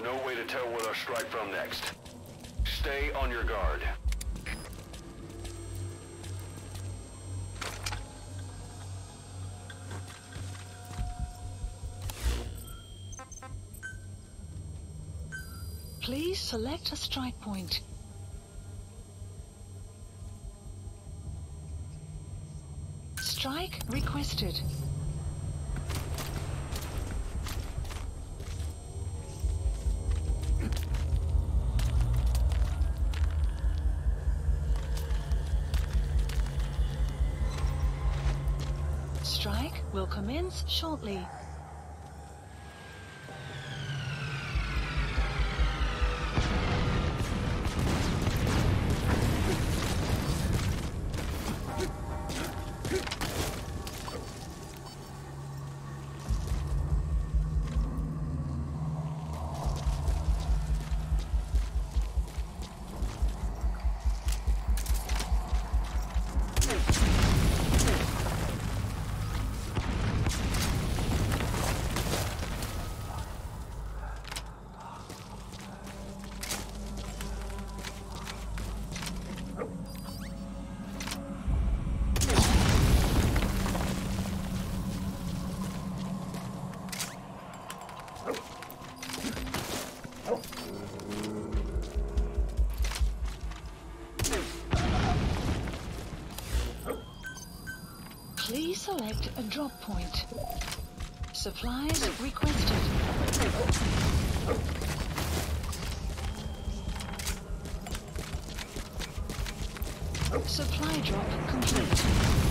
there's no way to tell where they'll strike from next. Stay on your guard. Please select a strike point. Strike requested. Strike will commence shortly. A drop point. Supplies requested. Supply drop complete.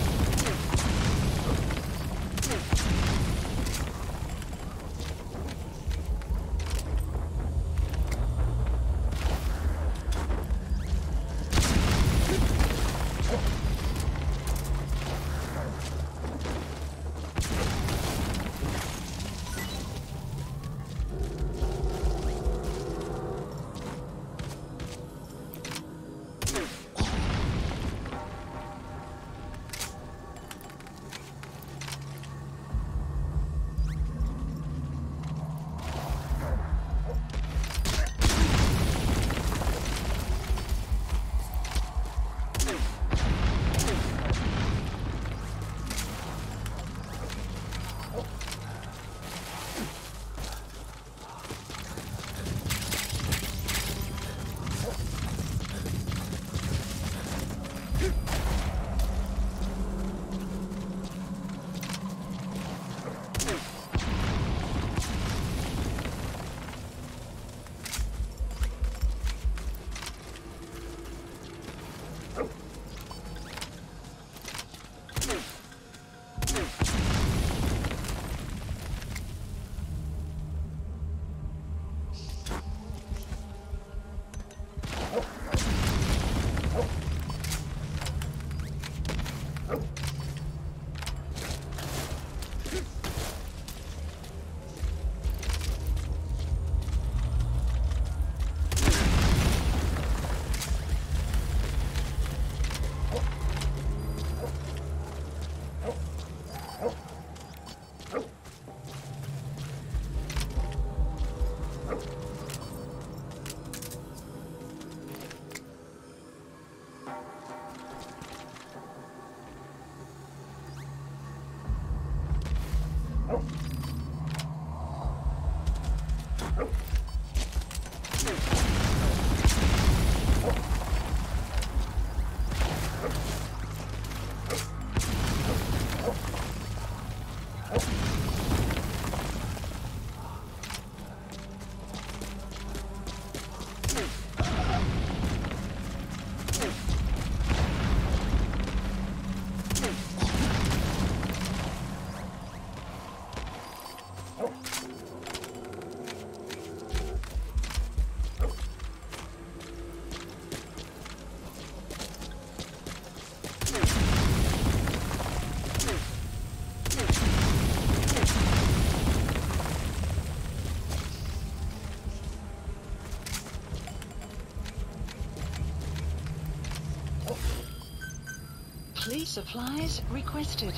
Police supplies requested.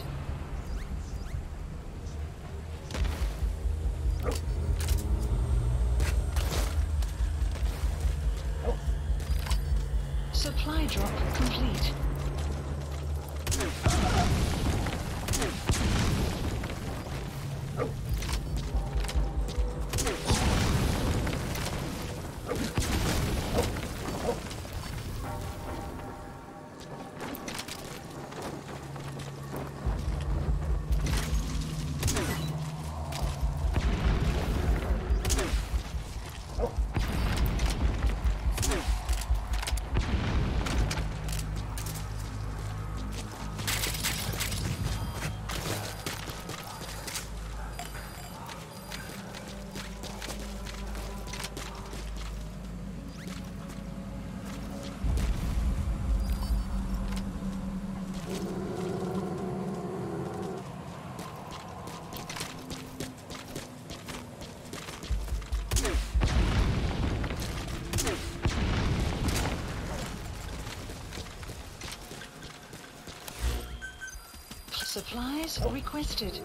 Supplies requested.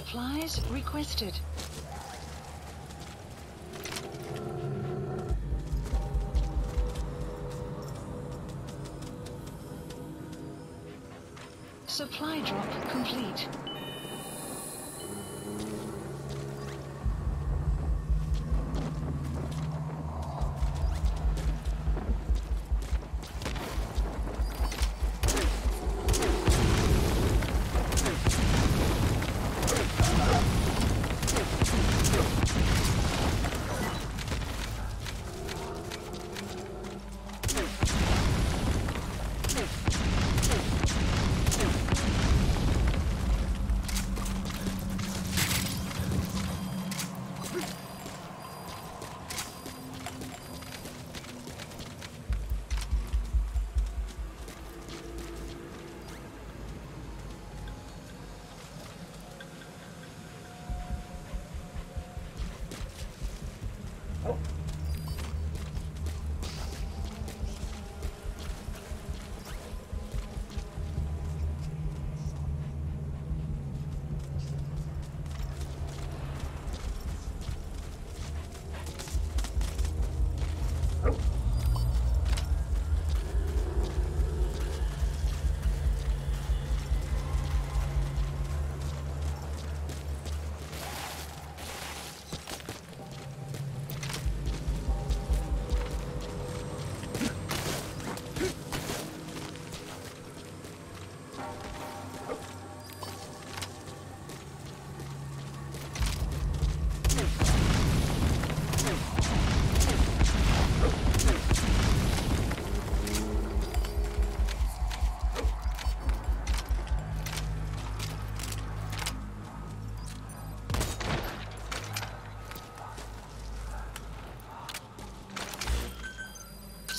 Supplies requested. Supply drop complete.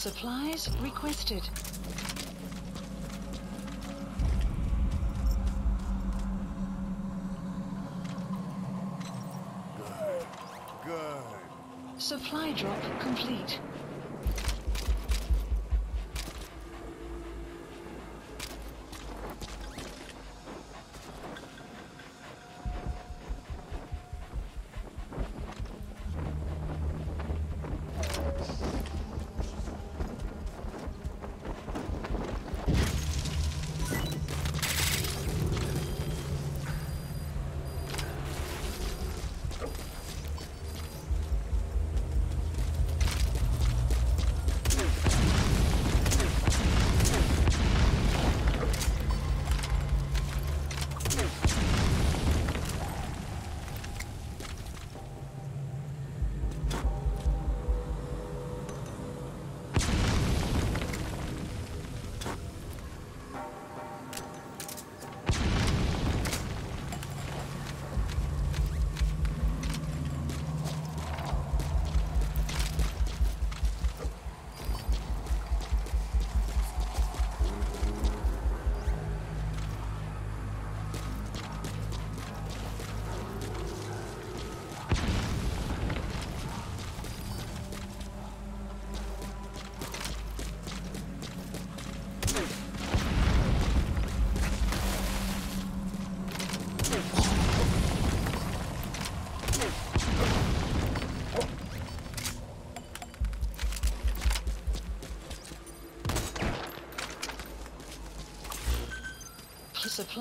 Supplies requested. Good. Good. Supply drop complete.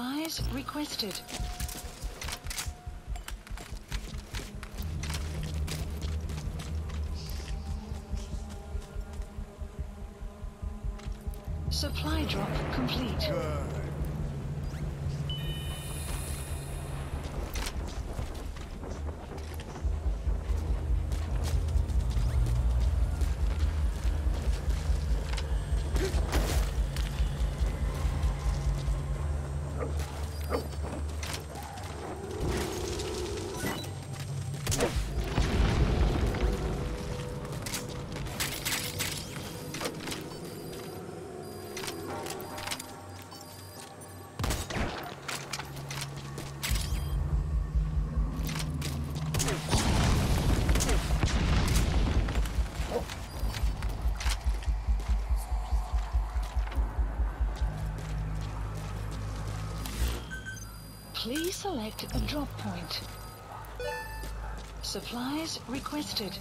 Supplies requested. Please select a drop point. Supplies requested.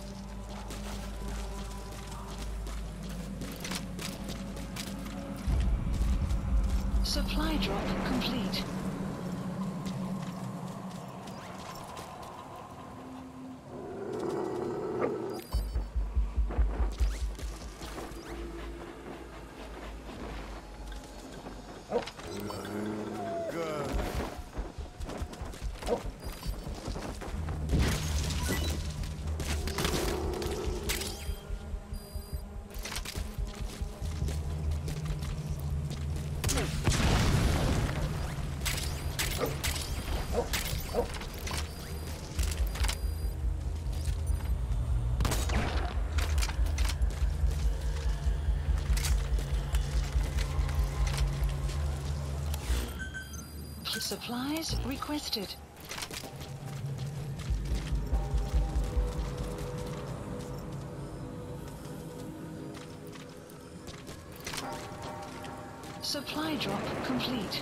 Supplies requested. Supply drop complete.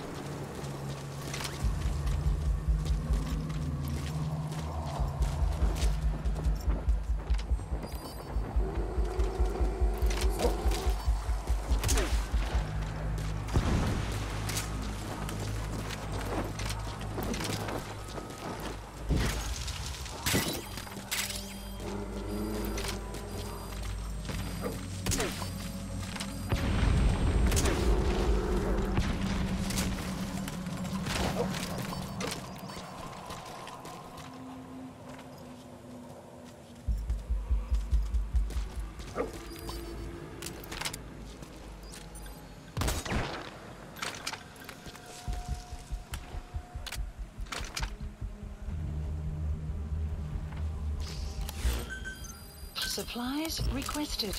Supplies requested.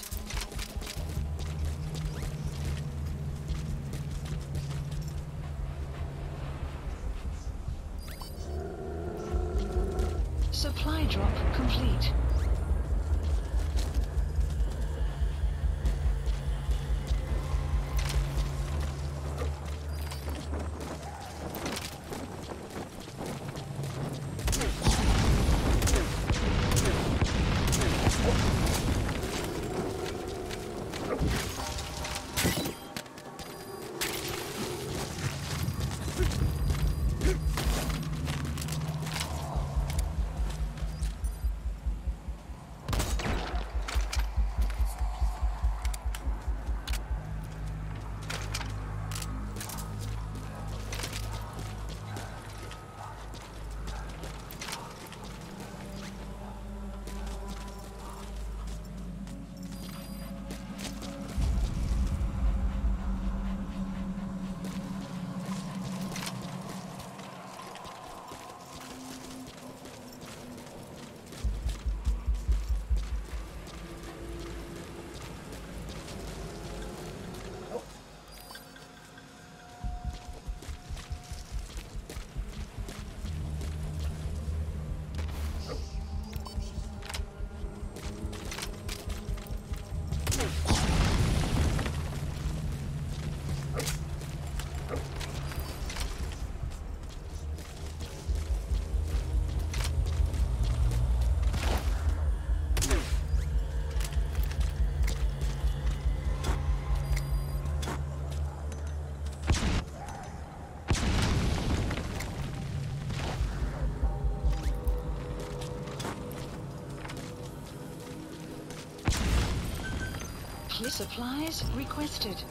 Supplies requested.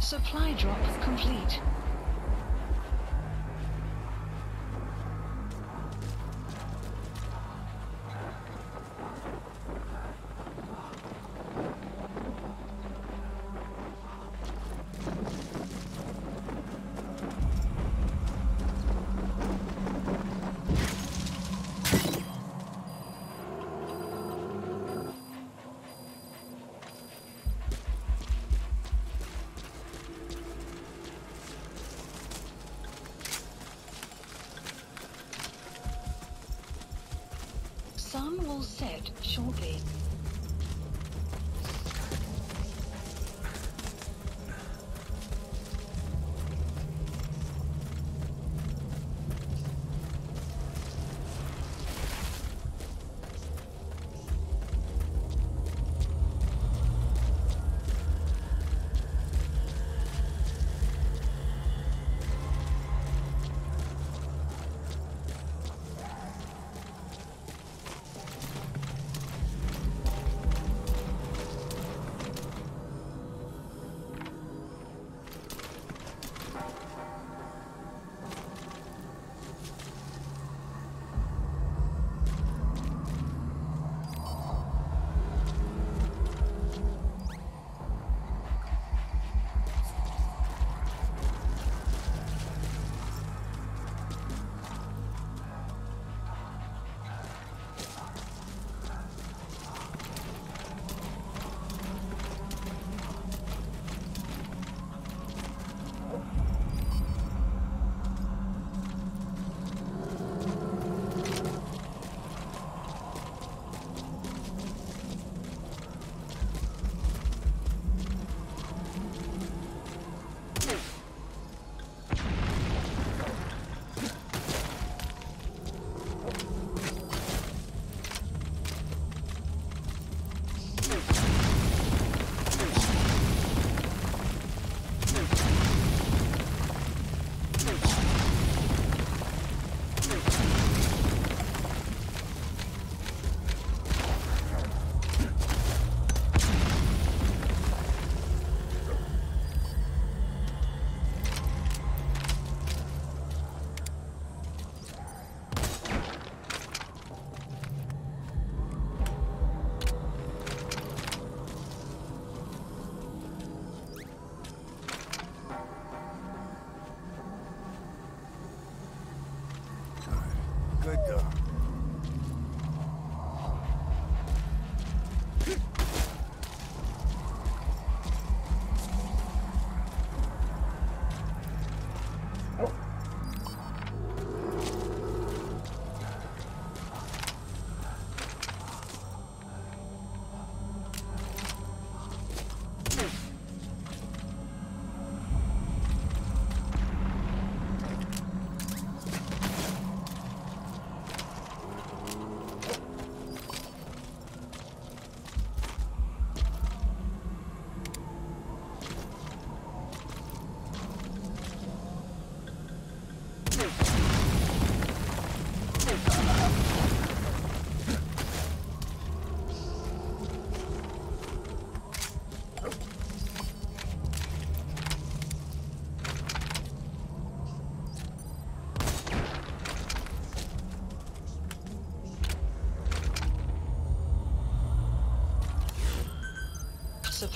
Supply drop complete.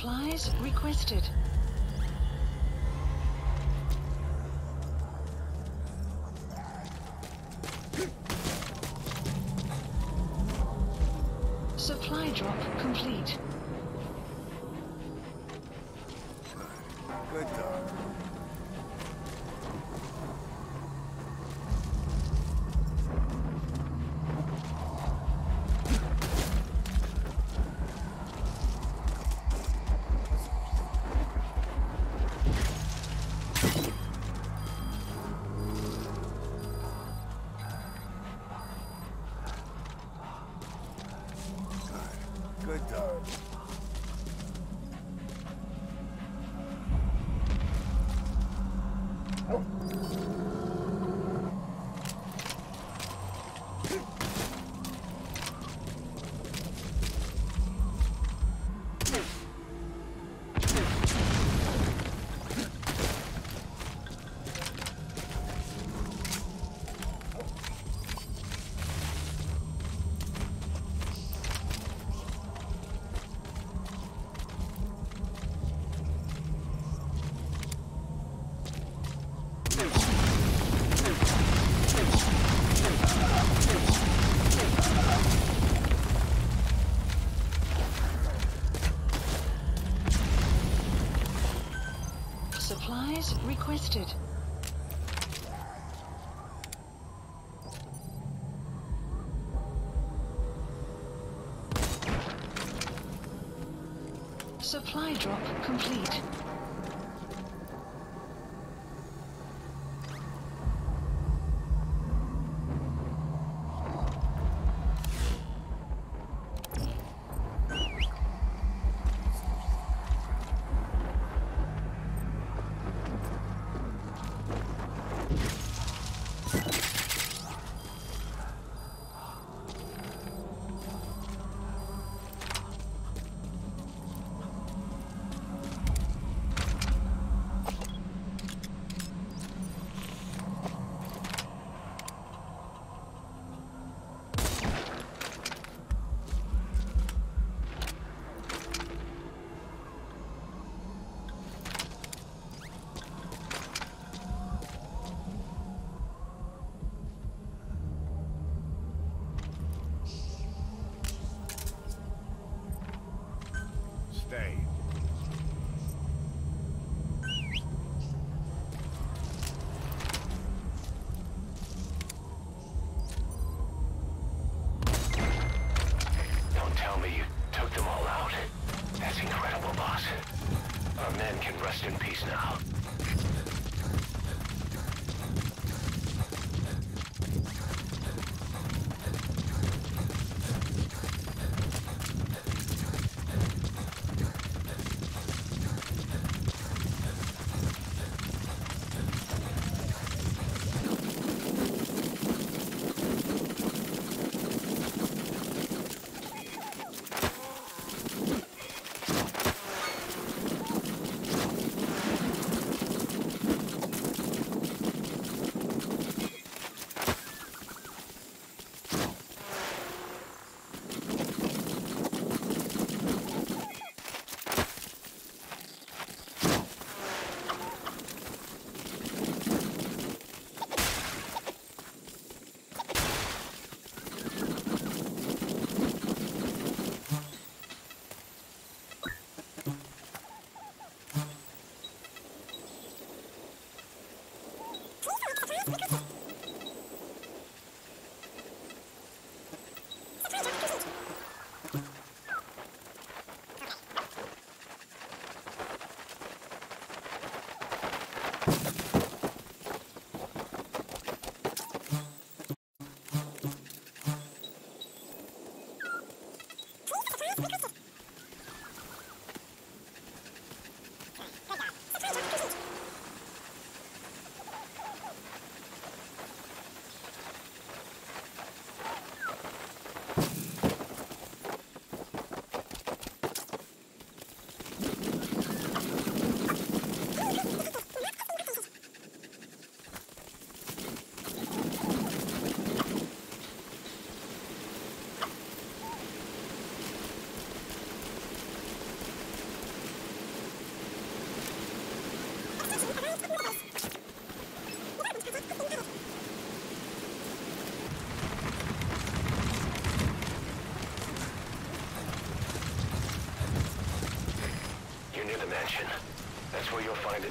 Supplies requested. Supply drop complete. Requested. Supply drop complete.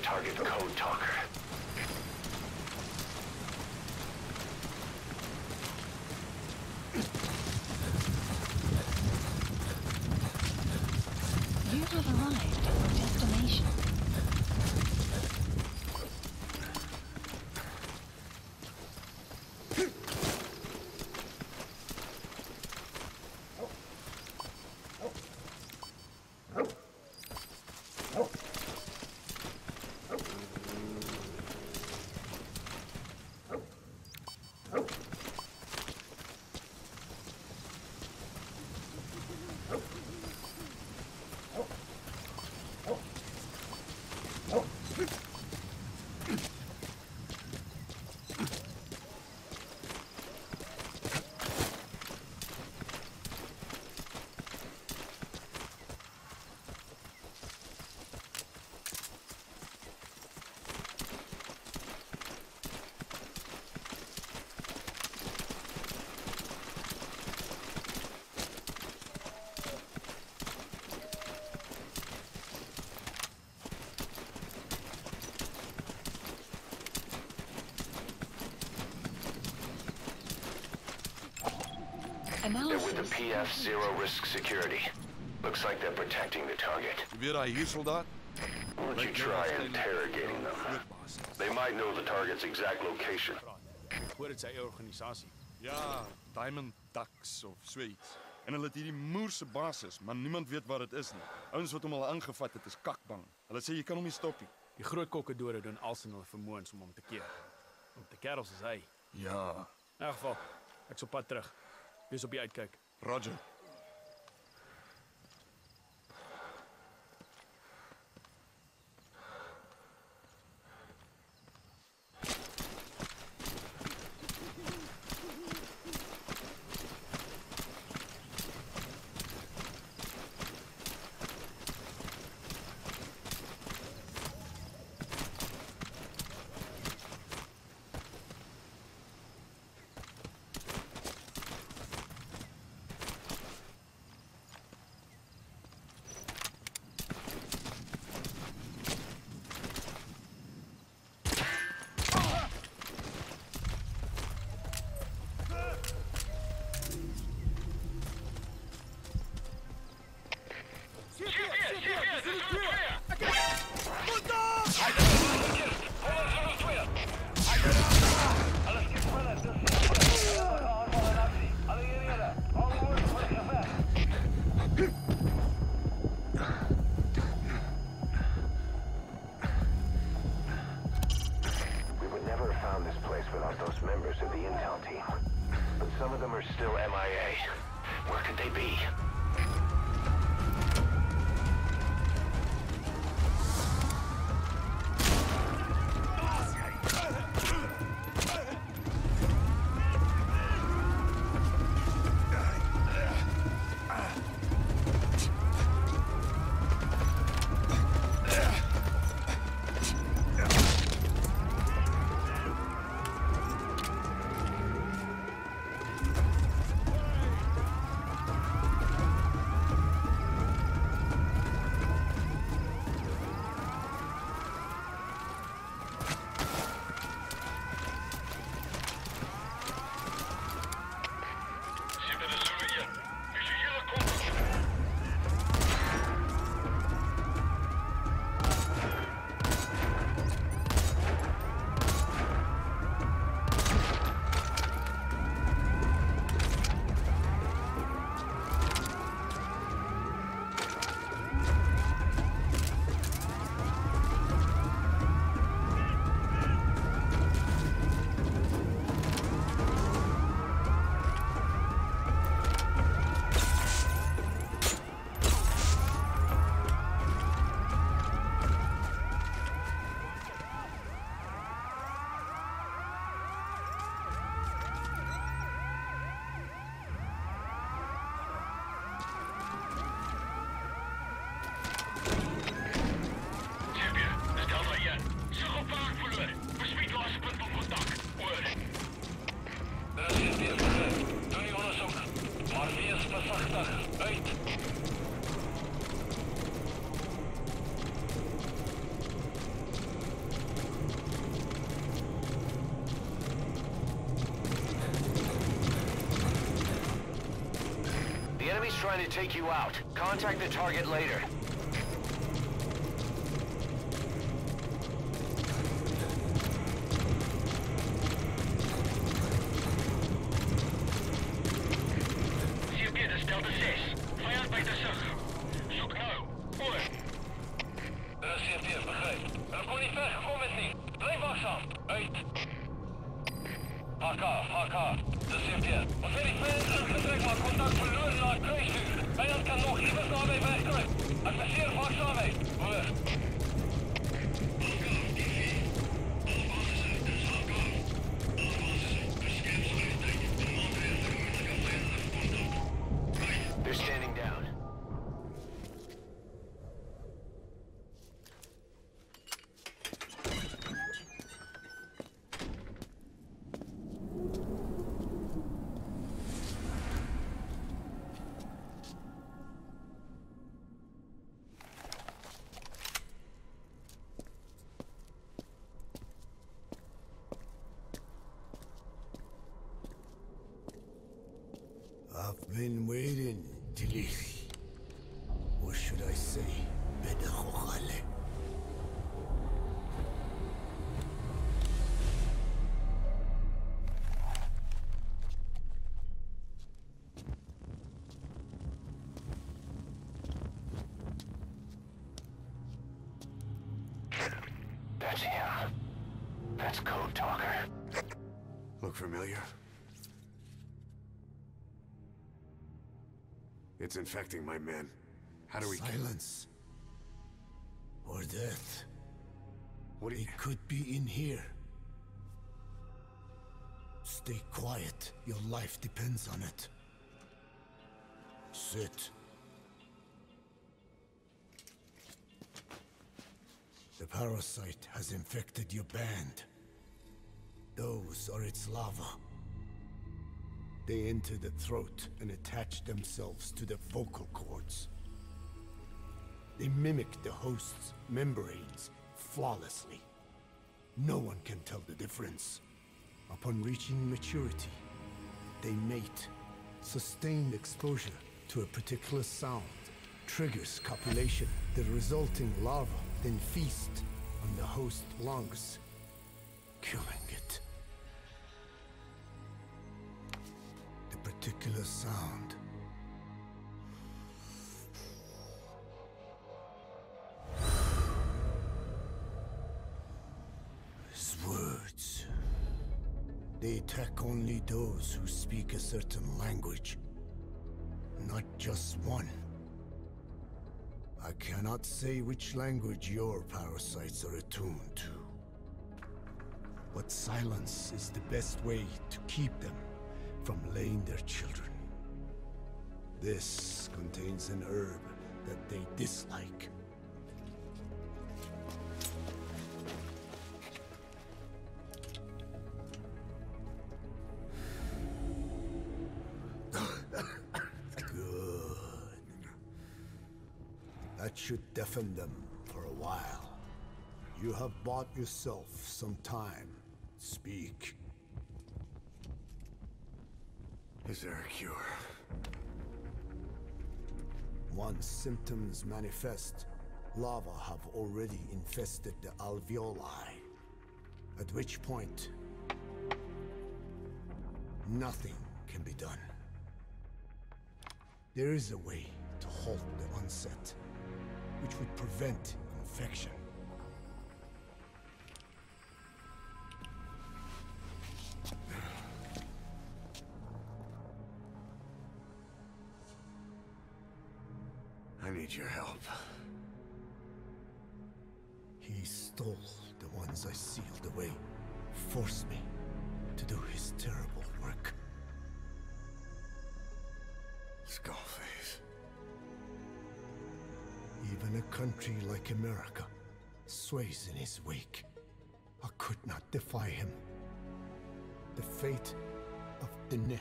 Target code talker. They're with the Analysis. PF Zero Risk Security. Looks like they're protecting the target. Daai hier soldaat? Why don't you try interrogating them? They might know the target's exact location. Hoor dit sy organisasie. Ja, Diamond Ducks of so iets. En hulle het hierdie moerse basis, maar niemand weet wat dit is nie. Ouens wat hom al aangevat het is kakbang. Hulle sê jy kan hom nie stop nie. Die groot kokkedore doen alles in hulle vermoëns om hom te keer. Om te kerels is hy. Ja, In elk geval, ek's op pad terug. Wees op die uitkyk. Roger. Enemy's trying to take you out. Contact the target later. That's Code Talker. Look familiar? It's infecting my men. How do we... Silence. Or death. What do you... It could be in here. Stay quiet. Your life depends on it. Sit. The parasite has infected your band. Those are its larvae. They enter the throat and attach themselves to the vocal cords. They mimic the host's membranes flawlessly. No one can tell the difference. Upon reaching maturity, they mate. Sustained exposure to a particular sound triggers copulation. The resulting larva then feast on the host lungs, killing it. Particular sound is words. They attack only those who speak a certain language, not just one. I cannot say which language your parasites are attuned to. But silence is the best way to keep them from laying their children. This contains an herb that they dislike. Good. That should deafen them for a while. You have bought yourself some time. Speak. Is there a cure? Once symptoms manifest, larvae have already infested the alveoli. At which point, nothing can be done. There is a way to halt the onset, which would prevent infection. I need your help. He stole the ones I sealed away, forced me to do his terrible work. Skullface. Even a country like America sways in his wake. I could not defy him. The fate of Dine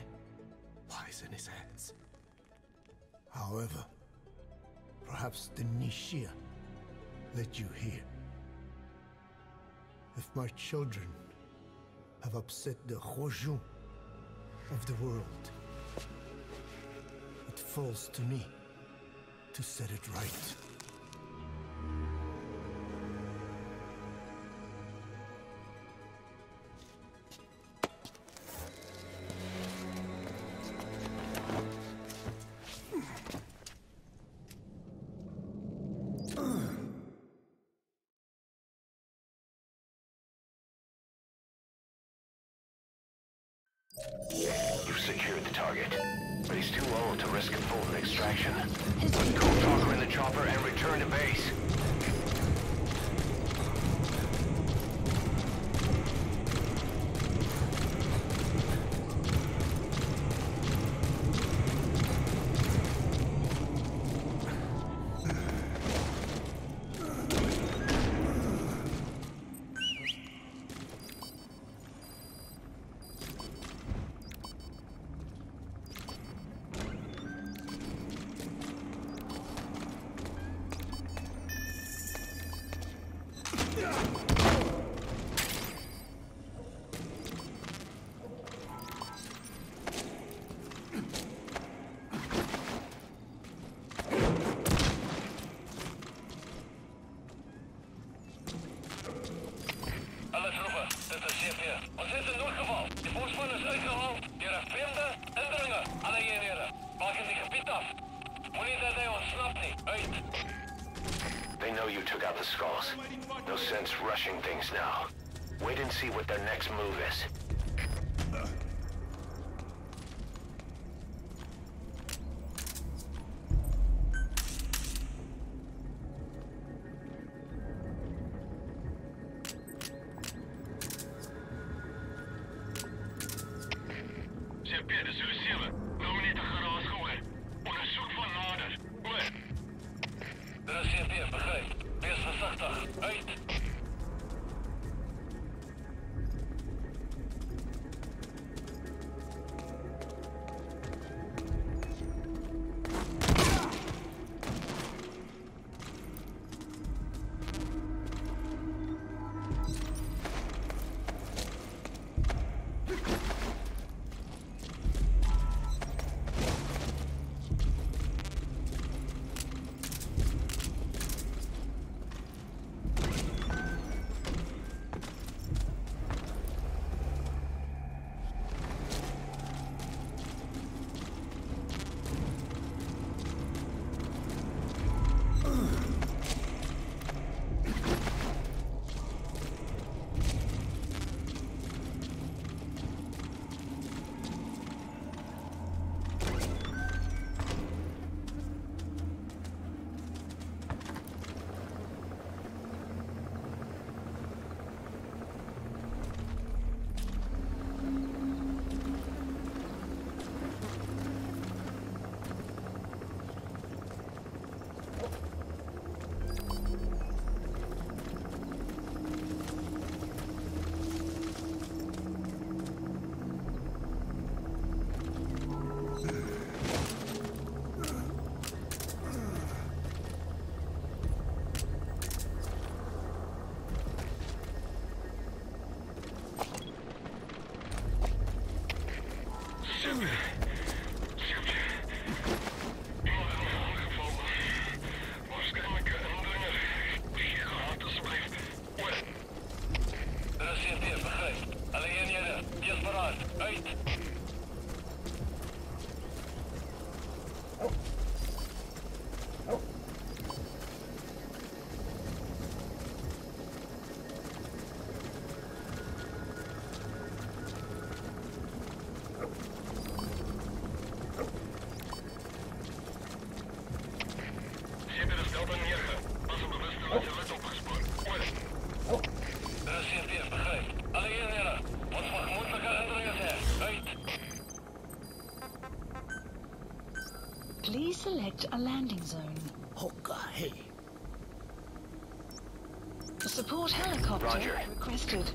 lies in his hands. However, perhaps the Nishia you hear. If my children have upset the hozho of the world, it falls to me to set it right. Wait and see what their next move is. Eight. a landing zone. a Support helicopter Roger. requested.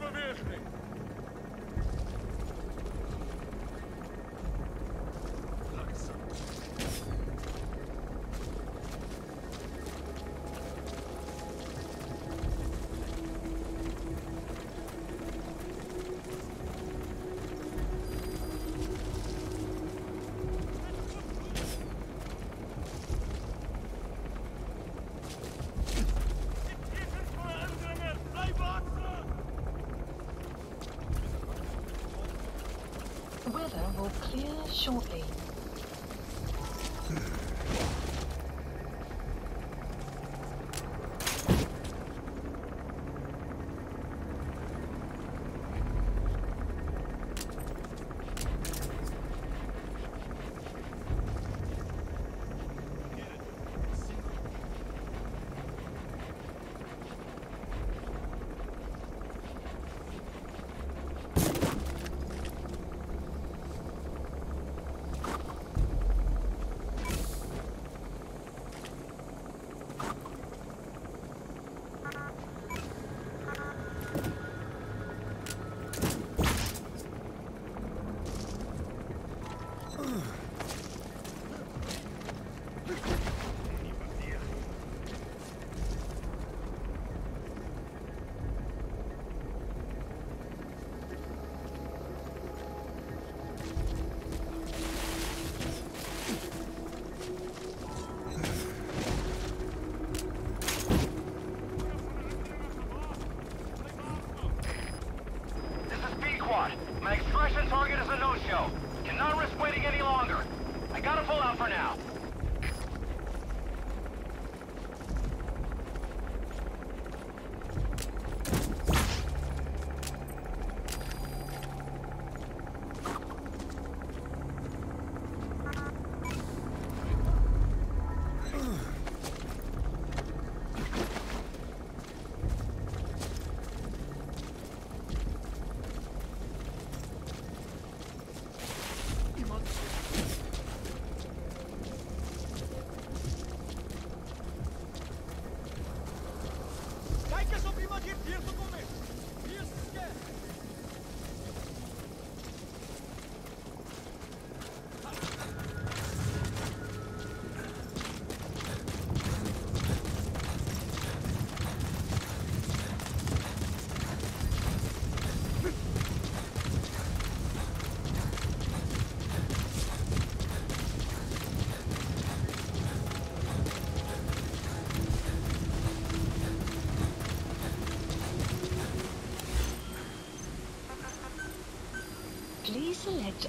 Moenie shortly.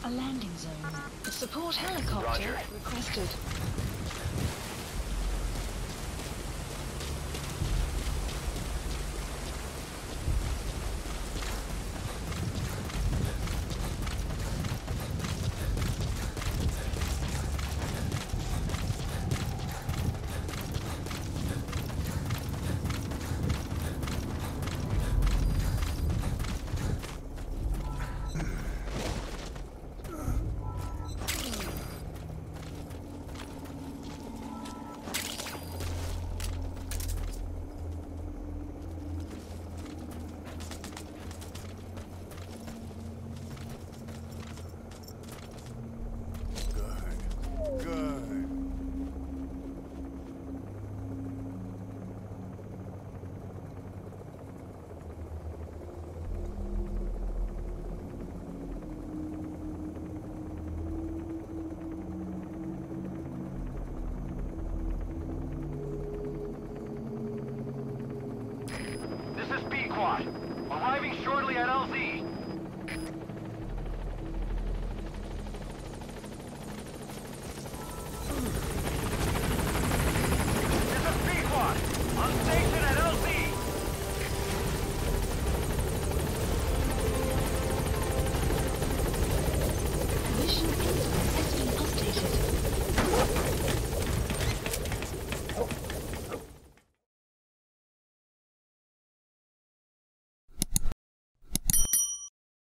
A landing zone. A support helicopter.